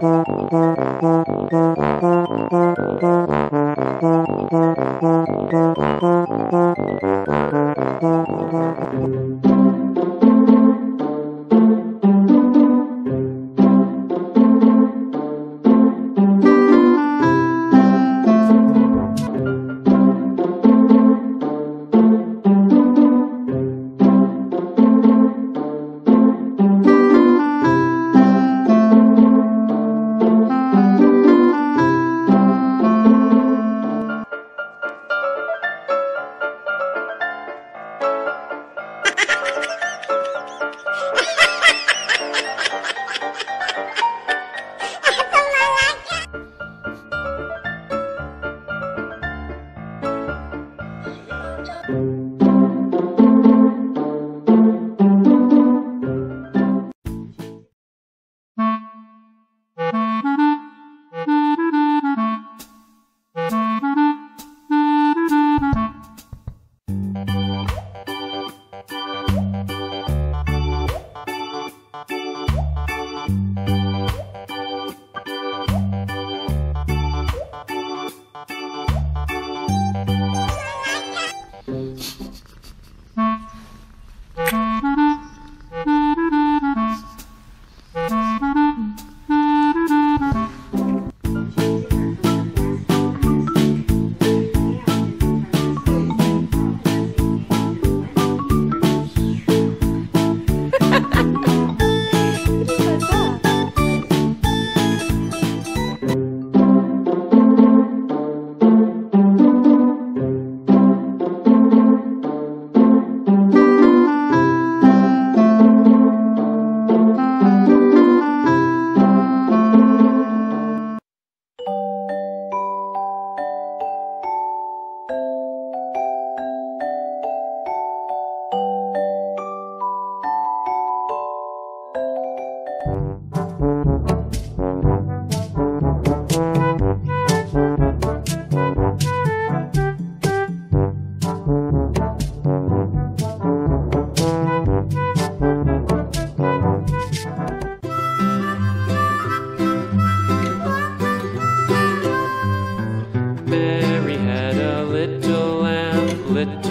Thank you. little and little.